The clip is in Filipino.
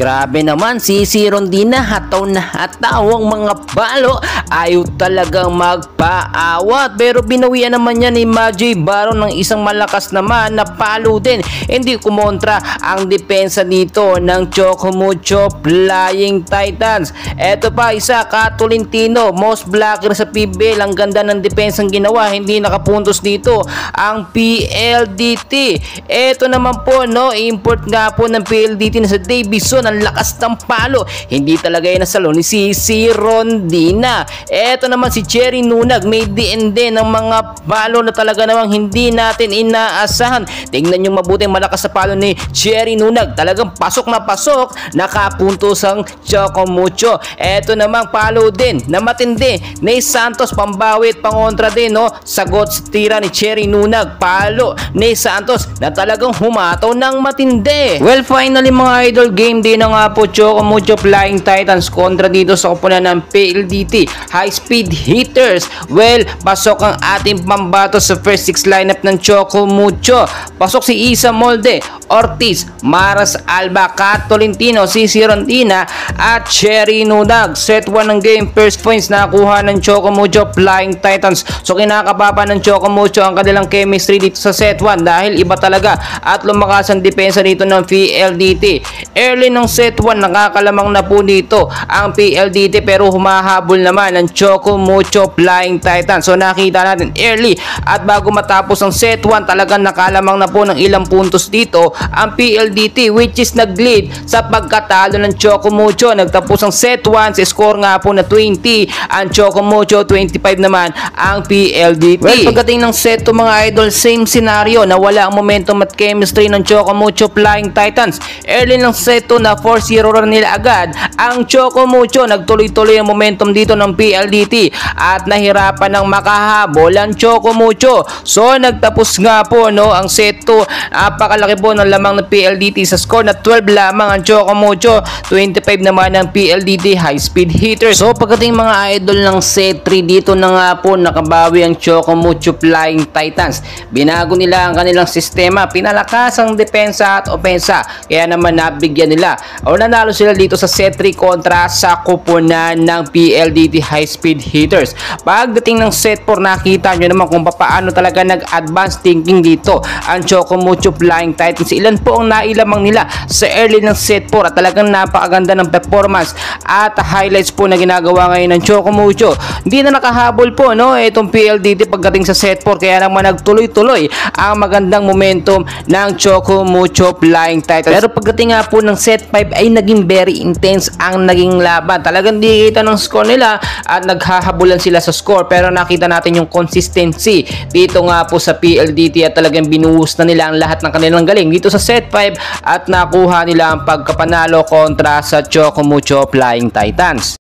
Grabe naman si si Rondina hataw na hataw ang mga balo. Ayaw talagang magpaawat. Pero binawian naman niya ni Majay Baron ng isang malakas naman na palo din. Hindi kumontra ang depensa dito ng Chocomucho Flying Titans. Eto pa isa Katolintino, most blocker sa PBL. Ang ganda ng depensang ginawa. Hindi nakapuntos dito ang PLDT. Eto naman po no, import nga po ng PLDT na sa Davison ang lakas ng palo. Hindi talaga yan nasalo ni si, si Rondina. Eto naman si Cherry Nunag. May din ng mga palo na talaga namang hindi natin inaasahan. Tingnan yung mabuting malakas sa palo ni Cherry Nunag. Talagang pasok na pasok. Nakapuntos ang Chocomucho. Eto namang palo din na matindi ni Santos pambawit pangontra din no. Sagot sa tira ni Cherry Nunag. Palo ni Santos na talagang humataw ng matindi. Well finally mga idol game din na nga po Choco Mucho Flying Titans kontra dito sa kupunan ng PLDT High Speed Hitters. Well, pasok ang ating pambato sa first six lineup ng Choco Mucho. Pasok si Isa Molde, Ortiz, Maras Alba, Catolintino, Cici Rontina at Cherry Nudag. Set 1 ng game, first points nakuha ng Choco Mucho Flying Titans. So kinakababa ng Choco Mucho ang kanilang chemistry dito sa set 1 dahil iba talaga at lumakas ang depensa dito ng PLDT. Early ng set 1 nakakalamang na po dito ang PLDT pero humahabol naman ang Choco Mucho Flying Titan. So nakita natin early at bago matapos ang set 1 talagang nakalamang na po ng ilang puntos dito ang PLDT which is nag-lead sa pagkatalo ng Choco Mucho. Nagtapos ang set 1 sa score nga po na 20 ang Choco Mucho 25 naman ang PLDT. Well pagdating ng set 2 mga idol same scenario na wala ang momentum at chemistry ng Choco Mucho Flying Titans. Early ng set 2 na 4-0 rin nila agad ang Choco Mucho. Nagtuloy-tuloy ang momentum dito ng PLDT at nahirapan ng makahabol ang Choco Mucho. So nagtapos nga po no ang set 2. Napakalaki po ng lamang ng PLDT sa score na 12 lamang ang Choco Mucho. 25 naman ang PLDT high speed hitter. So pagdating mga idol ng set 3 dito na nga po nakabawi ang Choco Mucho Flying Titans. Binago nila ang kanilang sistema. Pinalakas ang depensa at opensa. Kaya naman nabigyan nila o nanalo sila dito sa set 3 kontra sa kupunan ng PLDT high speed hitters. Pagdating ng set 4 nakita nyo naman kung paano talaga nag-advance thinking dito ang Chocomucho Flying Titans. Ilan po ang nailamang nila sa early ng set 4 at talagang napakaganda ng performance at highlights po na ginagawa ngayon ng Chocomucho. Hindi na nakahabol po no itong PLDT pagdating sa set 4 kaya naman nagtuloy-tuloy ang magandang momentum ng Chocomucho Flying Titans. Pero pagdating nga po ng set 5 ay naging very intense ang naging laban. Talagang di kita ng score nila at naghahabulan sila sa score pero nakita natin yung consistency dito nga po sa PLDT at talagang binuhos na nila ang lahat ng kanilang galing dito sa set 5 at nakuha nila ang pagkapanalo kontra sa Chocomucho Flying Titans.